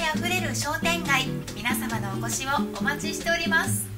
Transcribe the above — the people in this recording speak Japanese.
あふれる商店街皆様のお越しをお待ちしております。